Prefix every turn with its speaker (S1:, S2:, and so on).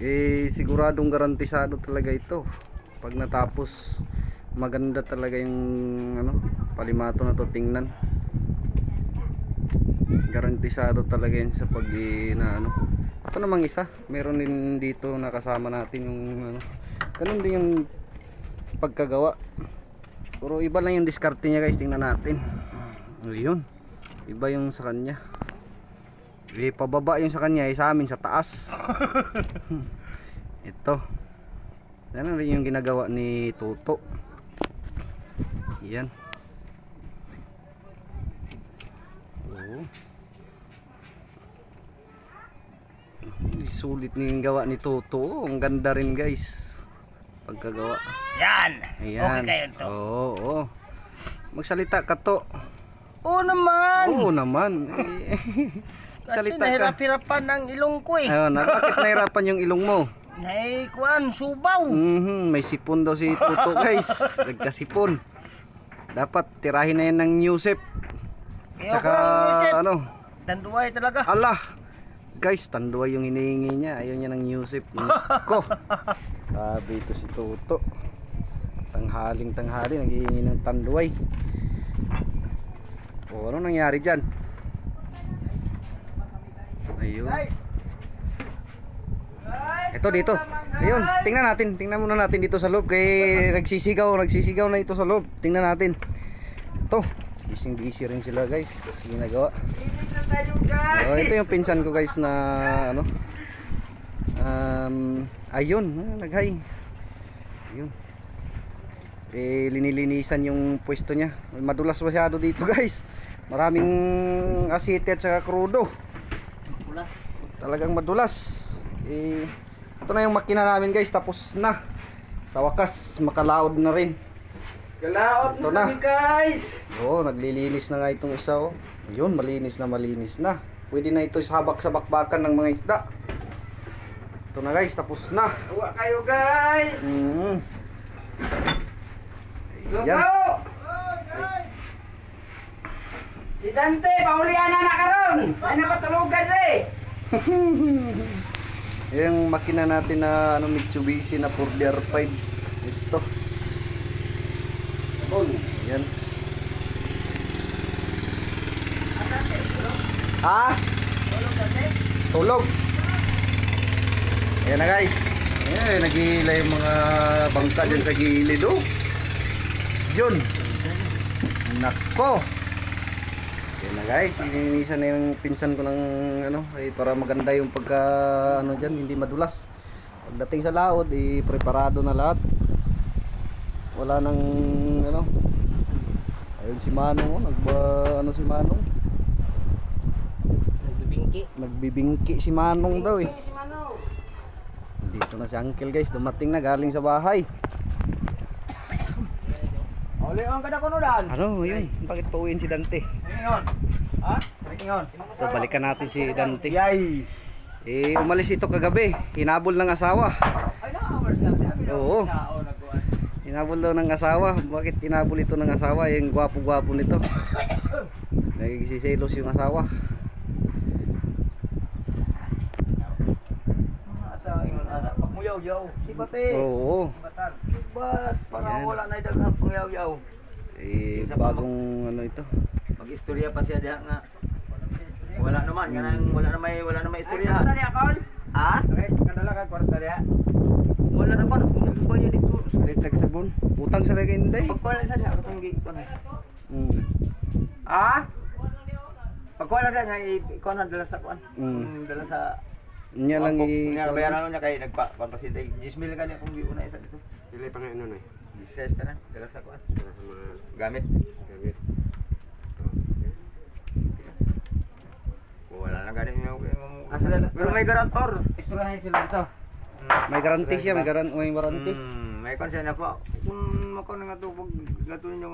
S1: eh siguradong garantisado talaga ito. Pag natapos maganda talaga yung ano palimato na to tingnan. Garantisado talaga yan sa pag i- na ano. Ito namang isa. Meron din dito nakasama natin yung ano. Ganun din yung pagkagawa. Pero iba lang yung diskarte niya guys. Tingnan natin. Ayun. Iba yung sa kanya eh pababa yung sa kanya eh sa amin sa taas. Ito. Yan rin yung ginagawa ni Toto yan. Oo. Sulit ni gawa ni Toto ang ganda rin guys. Pagkagawa.
S2: Yan.
S1: ayan.
S2: Okay kayo to.
S1: oo oo. Magsalita ka to.
S2: Oo naman.
S1: oo naman
S2: Kasi
S1: salita ka
S2: nahirap-hirapan ang ilong ko eh.
S1: ayun na bakit nahirapan yung ilong mo
S2: Nay, kuan, subaw.
S1: Mhm, may sipon daw si Tuto guys. Nagkasipon. Dapat tirahin na yan ng Newsep.
S2: Kaya
S1: Tsaka
S2: ko lang isip.
S1: ano,
S2: Danduay talaga.
S1: ala. Guys, tanduay yung hinihingi niya. Ayaw niya ng Newsep. Ko. Sabi ito si Tuto. Tanghaling tanghali, naghihingi ng tanduay. O, ano nangyari dyan? Ayun.
S2: Guys.
S1: Ito dito. Ayun, tingnan natin. Tingnan muna natin dito sa loob kay nagsisigaw, nagsisigaw na ito sa loob. Tingnan natin. Ito. Busy busy rin sila, guys. Ginagawa. Oh, ito yung pinsan ko, guys, na ano. Um, ayun, ah, naghay. Ayun. Eh linilinisan yung pwesto niya. Madulas masyado dito, guys. Maraming asite at saka krudo.
S2: Pula.
S1: Talagang madulas. Eh ito na yung makina namin guys, tapos na. Sa wakas, makalaod na rin.
S2: Galaot
S1: Ito na.
S2: guys.
S1: Oo, naglilinis na nga itong isa oh. Ayun, malinis na malinis na. Pwede na ito sabak sa bakbakan ng mga isda. Ito na guys, tapos na.
S2: Uwa kayo guys.
S1: Mm. Ayan.
S2: Subaw. Si Dante, paulian na na karon. Ay napatulugan eh.
S1: Yung makina natin na ano, Mitsubishi na 4DR5. Ito. Ayan. Ha? Tulog. Ayan na guys. Ayan, nagihila yung mga bangka dyan sa gilid oh. Yun. Nako. Ayan na guys, ininisan na yung pinsan ko ng ano, ay para maganda yung pagka ano diyan, hindi madulas. Pagdating sa laod, i preparado na lahat. Wala nang ano. Ayun si Manong, oh, nagba ano si Manong.
S2: Nagbibingki.
S1: Nagbibingki si Manong daw eh.
S2: Si Mano.
S1: Dito na si Uncle guys, dumating na galing sa bahay.
S2: Uli ang kada kuno dan.
S1: Ano, yun, bakit pauwiin si Dante?
S2: Ingon. Ha? Ingon.
S1: So balikan natin si Dante.
S2: Yay.
S1: Eh, umalis ito kagabi, hinabol ng asawa.
S2: Ay na, hours lang.
S1: Oo. Hinabol daw ng asawa. Bakit hinabol ito ng asawa? Yung gwapo-gwapo nito. Nagsiselos yung asawa.
S2: Asa ingon ana pagmuyaw-yaw. Si pati.
S1: Oo.
S2: Batan. Bat para
S1: Yan.
S2: wala na daghang pangyaw-yaw.
S1: Eh, bagong ano ito.
S2: Mag-istorya pa siya diha nga. Wala naman kanang wala na may wala na may istorya. Ay, kwarta akon? Ha? Kadala ka kwarta diha. Wala na pa nagbubuhay niya dito.
S1: Salit nagsabon. Utang sa lagi hindi.
S2: Pagkuha sa diha katong gi kon.
S1: Mm.
S2: Ha? Pagkuha lang diha nga ikaw na dala sa kuan.
S1: Mm.
S2: Dala sa
S1: Niya lang i...
S2: Nga bayaran niya kay nagpa pampasinday. 10 mil kanya kung giuna isa dito.
S3: Pili pa nga ano eh.
S2: 16 ta na dala sa kuan.
S3: Para sa mga
S2: Gamit.
S3: gamit.
S2: Wala na ganin niya.
S3: Asa dala-
S2: Pero may garantor.
S3: Isturahan sila dito.
S1: May garanti siya, may, garan may warranty.
S2: Hmm, may konsya na po. Kung mako na nga to pag gatunin yung